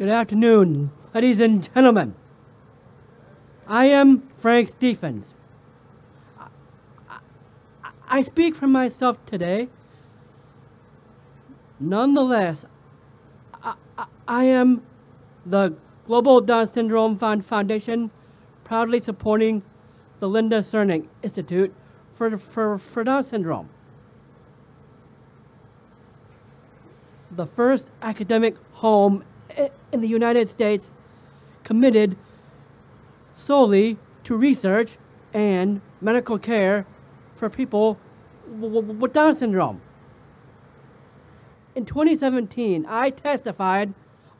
Good afternoon, ladies and gentlemen. I am Frank Stephens. I, I, I speak for myself today. Nonetheless, I, I, am the Global Down Syndrome Fund Foundation, proudly supporting the Linda Crnic Institute for, for, for Down syndrome. The first academic home in the United States committed solely to research and medical care for people with Down syndrome. In 2017, I testified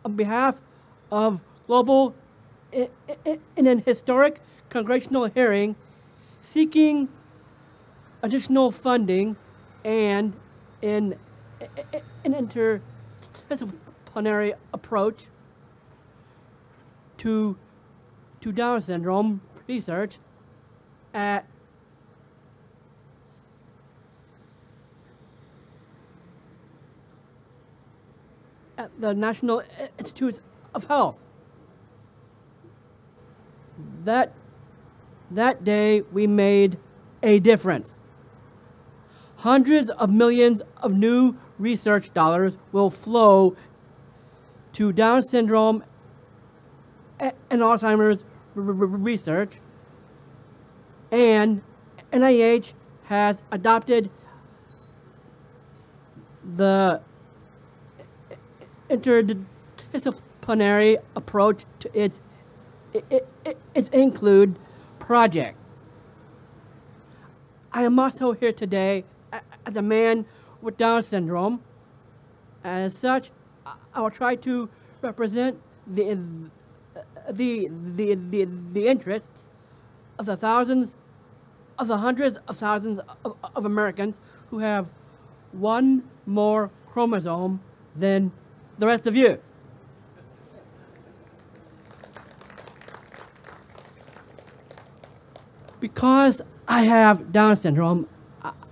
on behalf of Global in an historic congressional hearing seeking additional funding and in an interdisciplinary approach to, to Down syndrome research at at the National Institutes of Health. That, that day we made a difference. Hundreds of millions of new research dollars will flow to Down syndrome and Alzheimer's research, and NIH has adopted the interdisciplinary approach to its its include project. I am also here today as a man with Down syndrome. As such, I will try to represent the uh, the the the, the interests of the thousands of the hundreds of thousands of, of Americans who have one more chromosome than the rest of you. Because I have Down syndrome,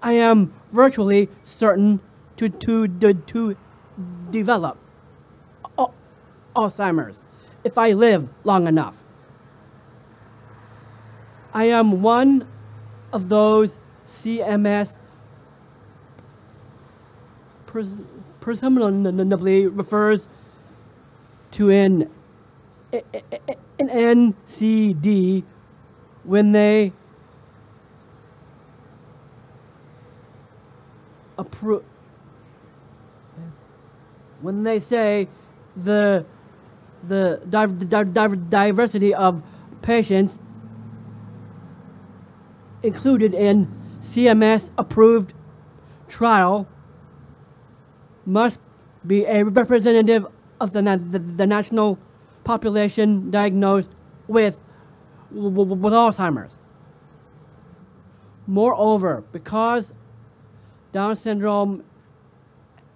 I am virtually certain to, to, to, to develop Alzheimer's if I live long enough. I am one of those CMS pres presumably refers to an, an NCD when they approve when they say the the diversity of patients included in CMS approved trial must be a representative of the, the, the national population diagnosed with, with Alzheimer's. Moreover, because Down syndrome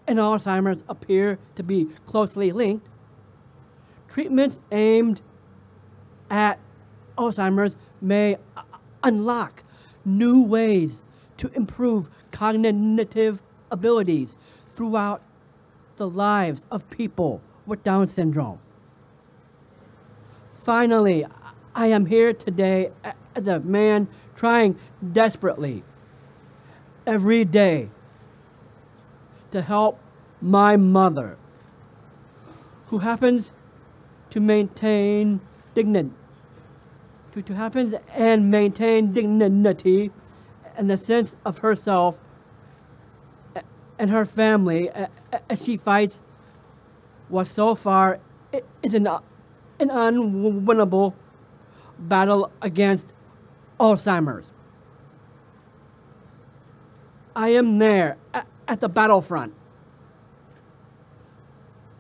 and Alzheimer's appear to be closely linked, treatments aimed at Alzheimer's may uh, unlock new ways to improve cognitive abilities throughout the lives of people with Down syndrome. Finally, I am here today as a man trying desperately every day to help my mother, who happens to maintain dignity, to, to happens and maintain dignity and the sense of herself and her family as she fights what so far is an, an unwinnable battle against Alzheimer's. I am there at the battlefront,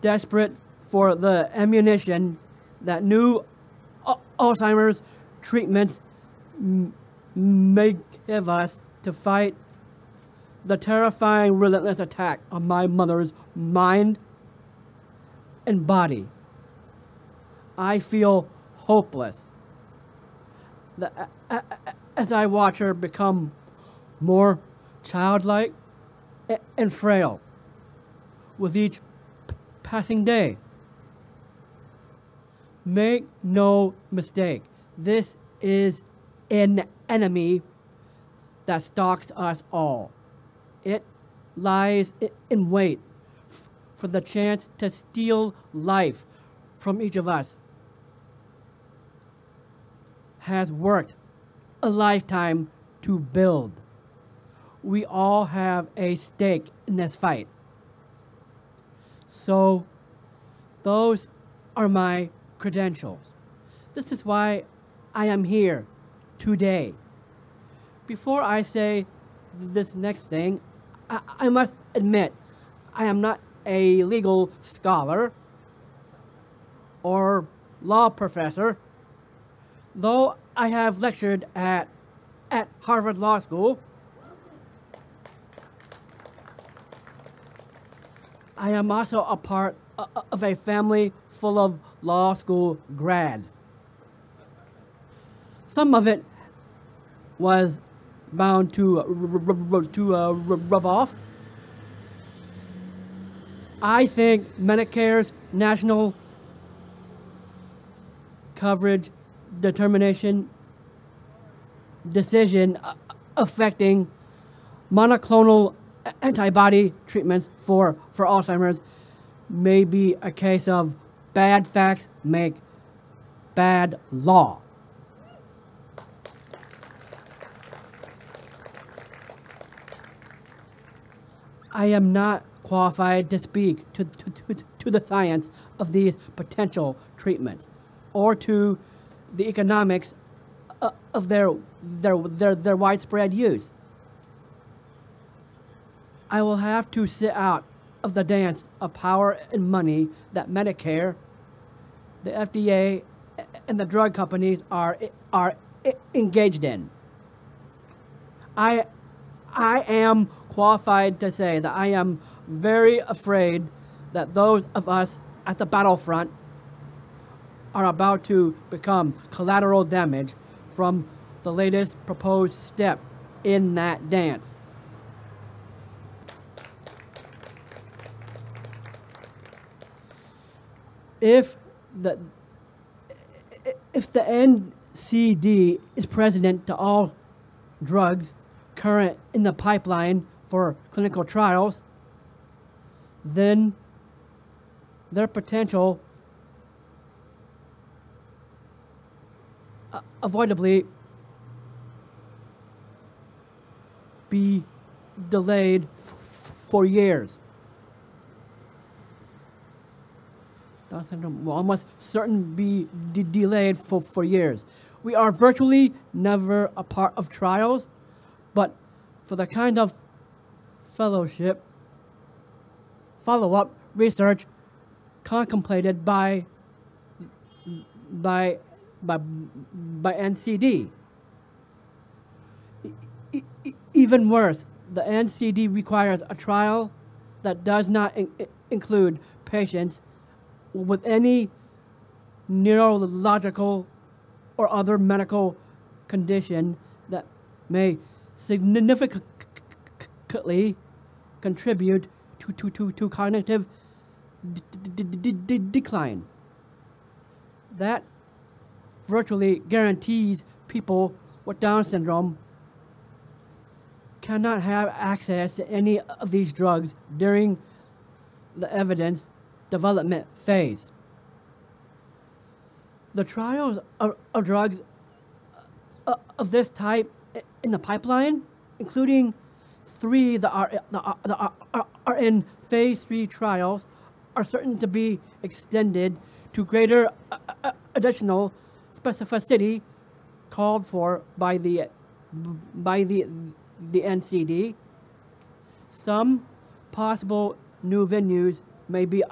desperate for the ammunition that new Alzheimer's treatments may give us to fight the terrifying, relentless attack on my mother's mind and body. I feel hopeless as I watch her become more childlike and frail with each passing day. Make no mistake, this is an enemy that stalks us all. It lies in wait for the chance to steal life from each of us. Has worked a lifetime to build. We all have a stake in this fight. So, those are my credentials. This is why I am here today. Before I say this next thing, I, I must admit I am not a legal scholar or law professor, though I have lectured at, at Harvard Law School. I am also a part of a family full of law school grads. Some of it was bound to, to uh, rub off. I think Medicare's national coverage determination decision affecting monoclonal antibody treatments for, for Alzheimer's may be a case of bad facts make bad law. I am not qualified to speak to, to, to, to, the science of these potential treatments or to the economics uh, of their, their, their, their widespread use. I will have to sit out of the dance of power and money that Medicare, the FDA, and the drug companies are, are engaged in. I, I am qualified to say that I am very afraid that those of us at the battlefront are about to become collateral damage from the latest proposed step in that dance. If the if the NCD is president to all drugs current in the pipeline for clinical trials, then their potential uh, avoidably be delayed for years. Down syndrome will almost certain be de delayed for, for years. We are virtually never a part of trials, but for the kind of fellowship, follow up research contemplated by, by, by, by NCD. Even worse, the NCD requires a trial that does not in include patients with any neurological or other medical condition that may significantly contribute to, to, to, to cognitive decline. That virtually guarantees people with Down syndrome cannot have access to any of these drugs during the evidence development phase. The trials of, of drugs uh, of this type in the pipeline, including three that are, that are, are, are in phase three trials, are certain to be extended to greater uh, uh, additional specificity called for by the by the the NCD. Some possible new venues may be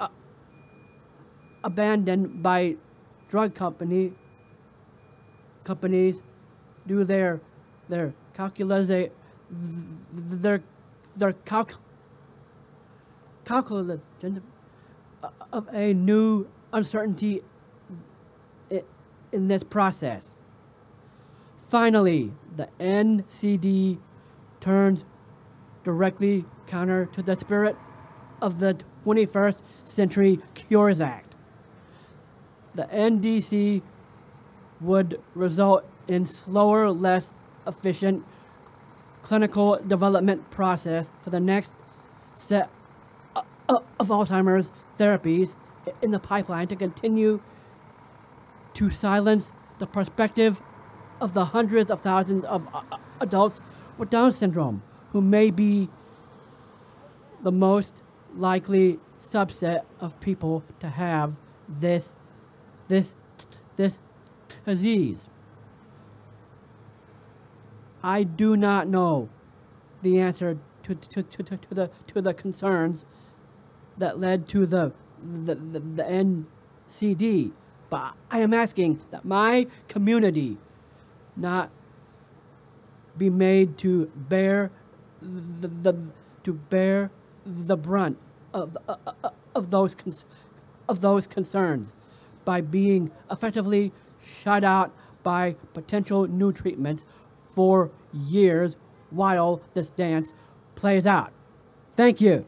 abandoned by drug company companies do their their calculus their their calc of a new uncertainty in this process. Finally, the NCD turns directly counter to the spirit of the 21st Century Cures Act. The NDC would result in slower, less efficient clinical development process for the next set o- o- of Alzheimer's therapies in the pipeline to continue to silence the perspective of the hundreds of thousands of uh, uh, adults with Down syndrome who may be the most likely subset of people to have this this this disease. I do not know the answer to, to, to, to, to the to the concerns that led to the the, the, the NCD, but I am asking that my community not be made to bear the, the to bear the brunt of uh, of those of those concerns by being effectively shut out by potential new treatments for years while this dance plays out. Thank you.